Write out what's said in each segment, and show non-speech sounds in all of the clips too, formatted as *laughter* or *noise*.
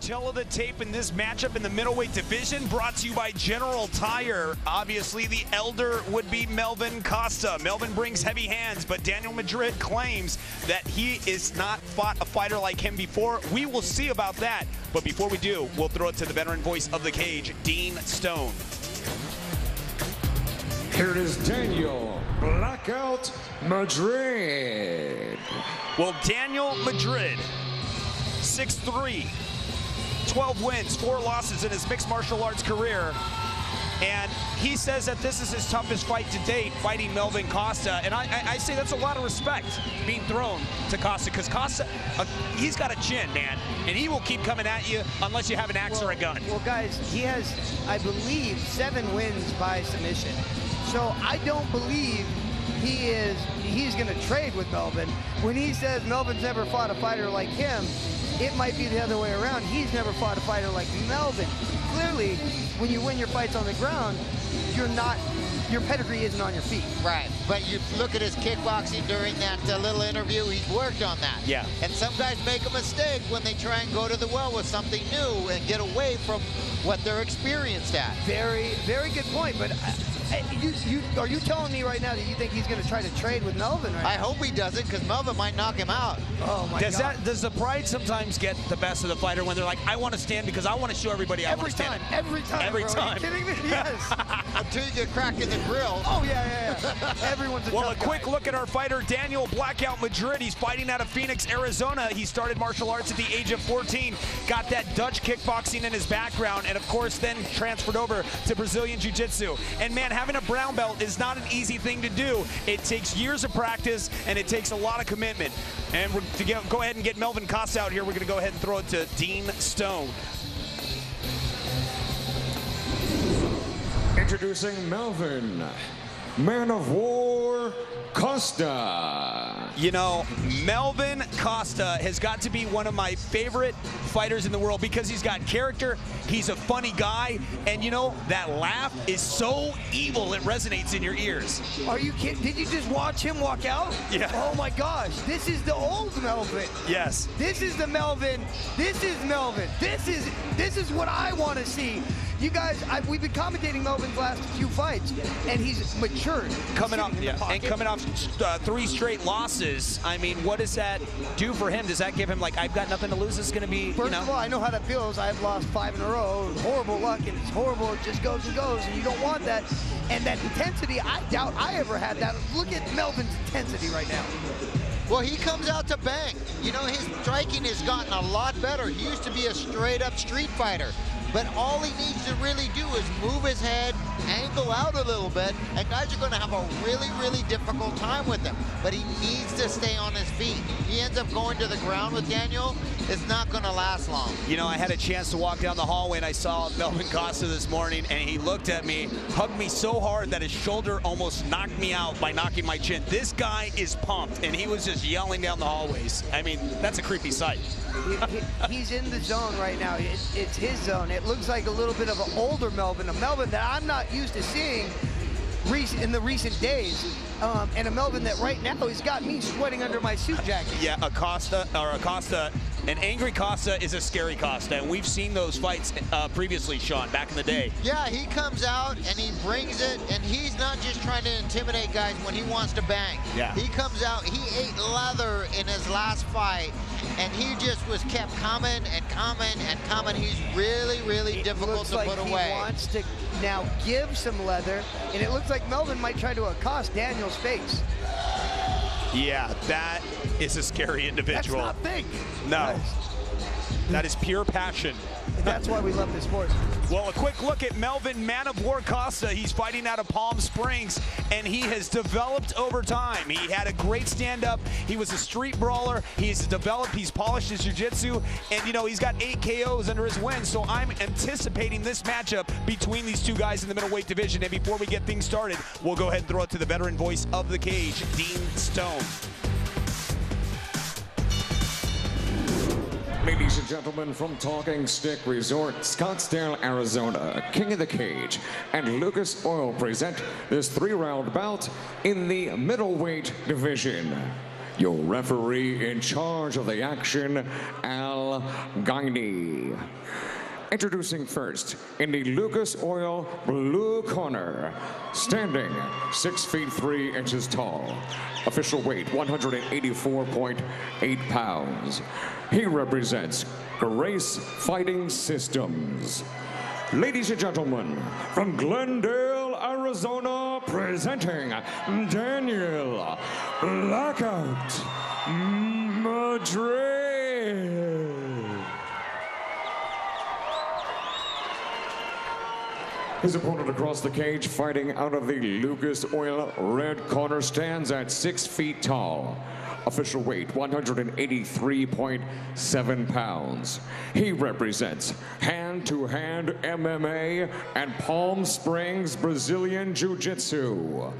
Tell of the tape in this matchup in the middleweight division brought to you by General Tire. Obviously, the elder would be Melvin Costa. Melvin brings heavy hands, but Daniel Madrid claims that he is not fought a fighter like him before. We will see about that. But before we do, we'll throw it to the veteran voice of the cage, Dean Stone. Here it is Daniel Blackout Madrid. Well, Daniel Madrid, 6'3", 12 wins, four losses in his mixed martial arts career. And he says that this is his toughest fight to date, fighting Melvin Costa. And I, I, I say that's a lot of respect being thrown to Costa, because Costa, uh, he's got a chin, man. And he will keep coming at you unless you have an axe well, or a gun. Well, guys, he has, I believe, seven wins by submission. So I don't believe he is he's going to trade with Melvin. When he says Melvin's never fought a fighter like him, it might be the other way around. He's never fought a fighter like Melvin. Clearly, when you win your fights on the ground, you're not your pedigree isn't on your feet. Right, but you look at his kickboxing during that uh, little interview, he's worked on that. Yeah. And some guys make a mistake when they try and go to the well with something new and get away from what they're experienced at. Very, very good point, but uh, you, you, are you telling me right now that you think he's going to try to trade with Melvin right I now? hope he doesn't, because Melvin might knock him out. Oh, my does God. that does the pride sometimes get the best of the fighter when they're like, I want to stand because I want to show everybody I Every want to stand. time, every time, Every bro. time. Are you kidding me? *laughs* Yes. Until you get cracked in the grill. oh, yeah, yeah, yeah. Everyone's a Well, a quick guy. look at our fighter, Daniel Blackout Madrid. He's fighting out of Phoenix, Arizona. He started martial arts at the age of 14, got that Dutch kickboxing in his background, and of course then transferred over to Brazilian Jiu-Jitsu. And man, having a brown belt is not an easy thing to do. It takes years of practice, and it takes a lot of commitment. And we're, to get, go ahead and get Melvin Costa out here, we're going to go ahead and throw it to Dean Stone. Introducing Melvin, Man of War Costa. You know, Melvin Costa has got to be one of my favorite fighters in the world because he's got character, he's a funny guy, and you know, that laugh is so evil it resonates in your ears. Are you kidding? Did you just watch him walk out? Yeah. Oh, my gosh. This is the old Melvin. Yes. This is the Melvin. This is Melvin. This is this is what I want to see. You guys, I, we've been commentating Melvin's last few fights, and he's matured. Coming off, yeah, and coming off uh, three straight losses. I mean, what does that do for him? Does that give him like, I've got nothing to lose? This is going to be, First you know? of all, I know how that feels. I've lost five in a row. Horrible luck, and it's horrible. It just goes and goes, and you don't want that. And that intensity, I doubt I ever had that. Look at Melvin's intensity right now. Well, he comes out to bang. You know, his striking has gotten a lot better. He used to be a straight-up street fighter. But all he needs to really do is move his head, angle out a little bit, and guys are going to have a really, really difficult time with him. But he needs to stay on his feet. He ends up going to the ground with Daniel, it's not going to last long. You know, I had a chance to walk down the hallway and I saw Melvin Costa this morning and he looked at me, hugged me so hard that his shoulder almost knocked me out by knocking my chin. This guy is pumped and he was just yelling down the hallways. I mean, that's a creepy sight. He- he- he's in the zone right now. It, it's his zone. It looks like a little bit of an older Melvin, a Melvin that I'm not used to seeing in the recent days, um, and a Melvin that right now has got me sweating under my suit jacket. Yeah, Acosta or Acosta, an angry Costa is a scary Costa, and we've seen those fights uh, previously, Sean, back in the day. Yeah, he comes out and he brings it, and he's not just trying to intimidate guys when he wants to bang. Yeah. He comes out, he ate leather in his last fight, and he just was kept coming and coming and coming. He's really, really It difficult looks to like put he wants to now give some leather, and it looks like Melvin might try to accost Daniel's face. Yeah, that is a scary individual. That's not fake. No. That is pure passion. That's why we love this sport. Well, a quick look at Melvin Man of War Costa. He's fighting out of Palm Springs, and he has developed over time. He had a great stand-up. He was a street brawler. He's developed. He's polished his jiu-jitsu, and you know he's got eight KOs under his win. So I'm anticipating this matchup between these two guys in the middleweight division. And before we get things started, we'll go ahead and throw it to the veteran voice of the cage, Dean Stone. Ladies and gentlemen, from Talking Stick Resort, Scottsdale, Arizona, King of the Cage and Lucas Oil present this three-round bout in the middleweight division. Your referee in charge of the action, Al Gaini. Introducing first, in the Lucas Oil blue corner, standing 6 feet 3 inches tall, official weight 184.8 pounds. He represents Grace Fighting Systems. Ladies and gentlemen, from Glendale, Arizona, presenting Daniel Blackout Madrid. His opponent across the cage, fighting out of the Lucas Oil red corner, stands at six feet tall. Official weight 183.7 pounds. He represents hand to hand MMA and Palm Springs Brazilian Jiu Jitsu.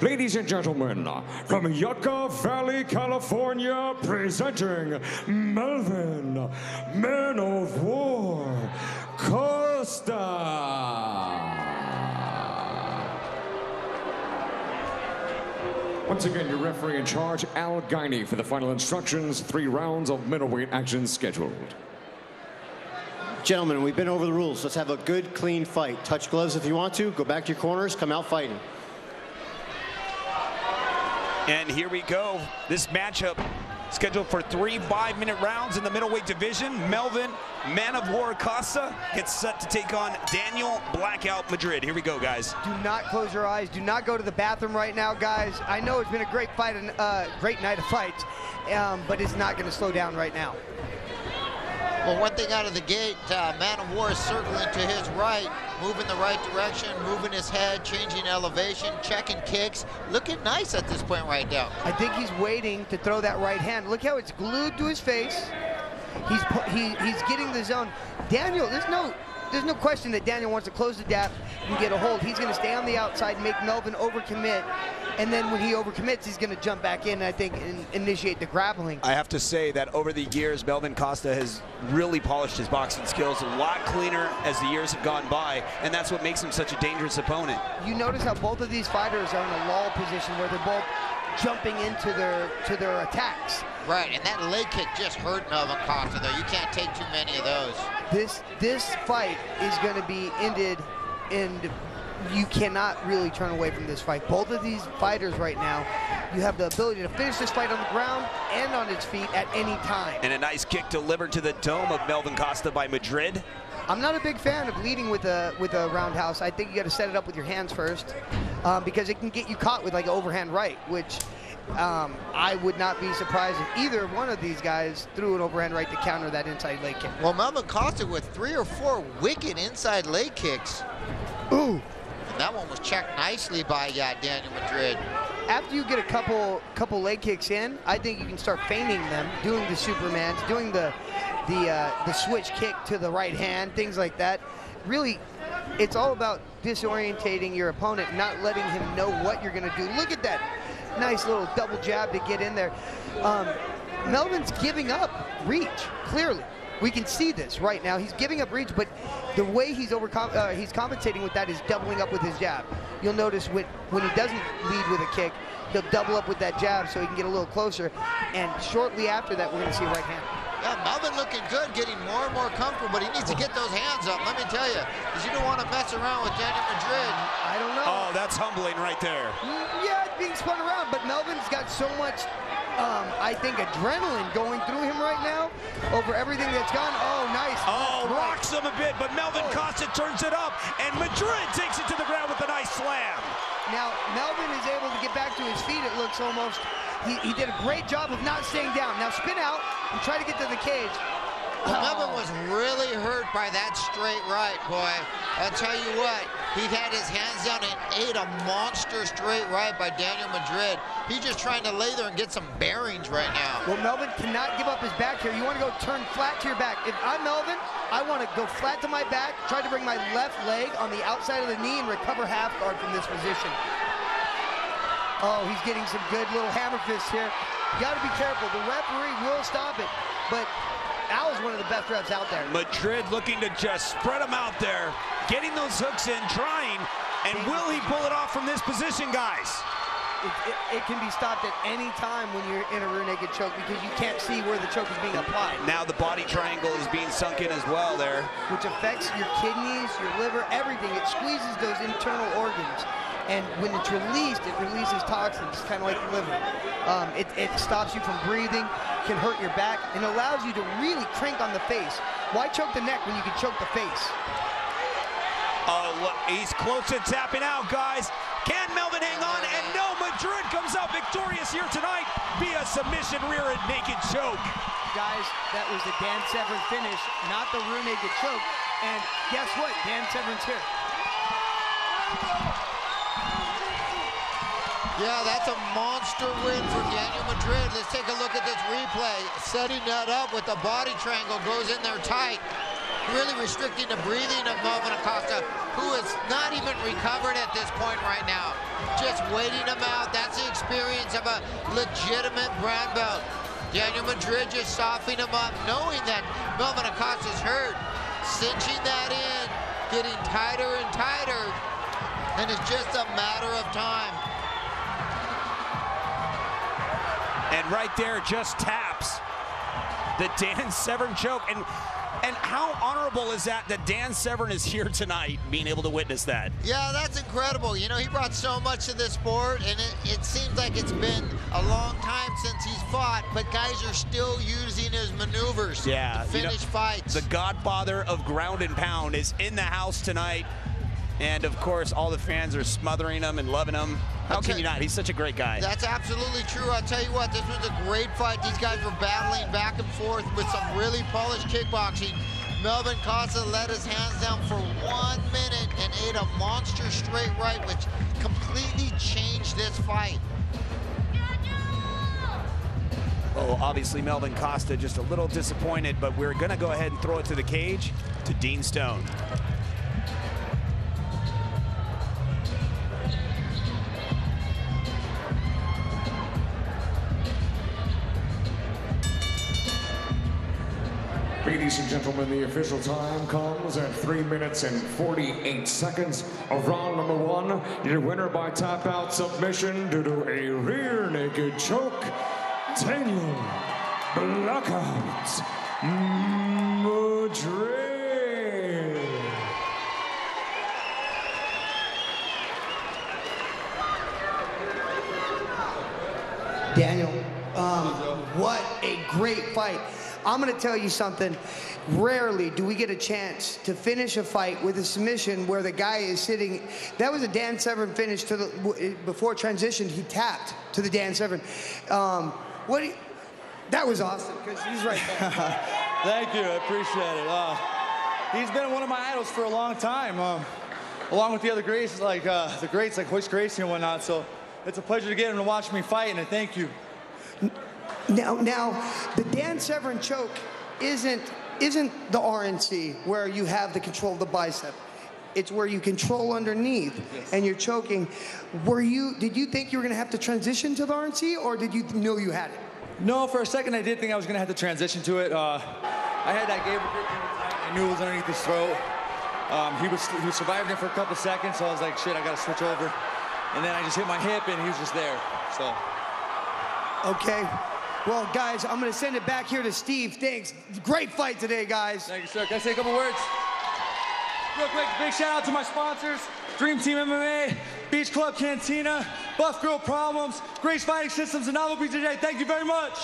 Ladies and gentlemen, from Yucca Valley, California, presenting Melvin, Man of War, Costa. Once again, your referee in charge, Al Gaini, for the final instructions. Three rounds of middleweight action scheduled. Gentlemen, we've been over the rules. Let's have a good, clean fight. Touch gloves if you want to. Go back to your corners. Come out fighting. And here we go. This matchup scheduled for three five-minute rounds in the middleweight division. Melvin, Man of War Costa, gets set to take on Daniel Blackout Madrid. Here we go, guys. Do not close your eyes. Do not go to the bathroom right now, guys. I know it's been a great fight, and uh, great night of fights, um, but it's not going to slow down right now. Well, one thing out of the gate, uh, Man of War is circling to his right, moving the right direction, moving his head, changing elevation, checking kicks. Looking nice at this point right now. I think he's waiting to throw that right hand. Look how it's glued to his face. He's he, he's getting the zone. Daniel, there's no there's no question that Daniel wants to close the gap and get a hold. He's going to stay on the outside, and make Melvin overcommit, and then when he overcommits, he's going to jump back in, I think, and initiate the grappling. I have to say that over the years, Melvin Costa has really polished his boxing skills a lot cleaner as the years have gone by, and that's what makes him such a dangerous opponent. You notice how both of these fighters are in a lull position where they're both jumping into their to their attacks. Right, and that leg kick just hurt Melvin Costa, though. You can't take too many of those. This this fight is going to be ended, and you cannot really turn away from this fight. Both of these fighters right now, you have the ability to finish this fight on the ground and on its feet at any time. And a nice kick delivered to the dome of Melvin Costa by Madrid. I'm not a big fan of leading with a with a roundhouse. I think you got to set it up with your hands first, um, because it can get you caught with like an overhand right, which um, I would not be surprised if either one of these guys threw an overhand right to counter that inside leg kick. Well, Melvin Costa with three or four wicked inside leg kicks. Ooh. And that one was checked nicely by uh, Daniel Madrid. After you get a couple couple leg kicks in, I think you can start feigning them, doing the Supermans, doing the the uh, the switch kick to the right hand, things like that. Really, it's all about disorientating your opponent, not letting him know what you're going to do. Look at that nice little double jab to get in there. Um, Melvin's giving up reach, clearly. We can see this right now. He's giving up reach, but the way he's over uh, he's compensating with that is doubling up with his jab. You'll notice when, when he doesn't lead with a kick, he'll double up with that jab so he can get a little closer. And shortly after that, we're going to see right hand. Yeah, Melvin looking good, getting more and more comfortable, but he needs to get those hands up, let me tell you, because you don't want to mess around with Daniel Madrid. I don't know. Oh, that's humbling right there. Mm, yeah, being spun around, but Melvin's got so much, um, I think, adrenaline going through him right now over everything that's gone. Oh, nice. Oh, right. rocks him a bit, but Melvin Oh. Costa turns it up, and Madrid takes it to the ground with a nice slam. Now, Melvin is able to get back to his feet, it looks almost. He, he did a great job of not staying down. Now spin out and try to get to the cage. Well, Melvin was really hurt by that straight right, boy. I'll tell you what, he had his hands down and ate a monster straight right by Daniel Madrid. He's just trying to lay there and get some bearings right now. Well, Melvin cannot give up his back here. You want to go turn flat to your back. If I'm Melvin, I want to go flat to my back, try to bring my left leg on the outside of the knee and recover half guard from this position. Oh, he's getting some good little hammer fists here. You got to be careful. The referee will stop it, but Al is one of the best refs out there. Madrid looking to just spread him out there, getting those hooks in, trying, and will he pull it off from this position, guys? it, it, it can be stopped at any time when you're in a rear naked choke because you can't see where the choke is being applied. Now the body triangle is being sunk in as well there. which affects your kidneys, your liver, everything. It squeezes those internal organs. And when it's released, it releases toxins, kind of like the liver. Um, it, it stops you from breathing, can hurt your back, and allows you to really crank on the face. Why choke the neck when you can choke the face? Oh, look, he's close to tapping out, guys. Can Melvin hang on? And no, Madrid comes out victorious here tonight via submission rear and naked choke. Guys, that was the Dan Severn finish, not the rear naked choke. And guess what? Dan Severn's here. Yeah, that's a monster win for Daniel Madrid. Let's take a look at this replay. Setting that up with the body triangle, goes in there tight. Really restricting the breathing of Melvin Acosta, who is not even recovered at this point right now. Just waiting him out. That's the experience of a legitimate brown belt. Daniel Madrid just softening him up, knowing that Melvin Acosta's hurt. Cinching that in, getting tighter and tighter. And it's just a matter of time. And right there, just taps the Dan Severn choke. And and how honorable is that that Dan Severn is here tonight, being able to witness that? Yeah, that's incredible. You know, he brought so much to this sport, and it, it seems like it's been a long time since he's fought, but guys are still using his maneuvers Yeah, to you know, finish fights. The godfather of ground and pound is in the house tonight. And of course, all the fans are smothering him and loving him. How can you not? He's such a great guy. That's absolutely true. I'll tell you what, this was a great fight. These guys were battling back and forth with some really polished kickboxing. Melvin Costa let his hands down for one minute and ate a monster straight right, which completely changed this fight. Oh, obviously Melvin Costa just a little disappointed, but we're gonna go ahead and throw it to the cage to Dean Stone. Ladies and gentlemen, the official time comes at 3 minutes and 48 seconds of round number one. Your winner by tap out submission due to a rear naked choke, Daniel Blackout Madrid. Daniel, um, what a great fight. I'm going to tell you something. Rarely do we get a chance to finish a fight with a submission where the guy is sitting. That was a Dan Severn finish to the before transition. He tapped to the Dan Severn. Um, what? you- that was awesome because he's right there. *laughs* Thank you, I appreciate it. Uh, he's been one of my idols for a long time, um, along with the other greats, like uh, the greats like Royce Gracie and whatnot. So it's a pleasure to get him to watch me fight, and I thank you. Now, now, the Dan Severn choke isn't isn't the RNC where you have the control of the bicep. It's where you control underneath and you're choking. Were you? Did you think you were going to have to transition to the RNC, or did you know you had it? No, for a second I did think I was gonna have to transition to it. Uh, I had that gable grip in the tight. I knew it was underneath his throat. Um, he was he was surviving it for a couple seconds, so I was like, shit, I gotta switch over. And then I just hit my hip, and he was just there. So. Okay. Well, guys, I'm going to send it back here to Steve. Thanks. Great fight today, guys. Thank you, sir. Can I say a couple words? Real quick, big shout out to my sponsors, Dream Team MMA, Beach Club Cantina, Buff Girl Problems, Grace Fighting Systems, and Novel today. Thank you very much.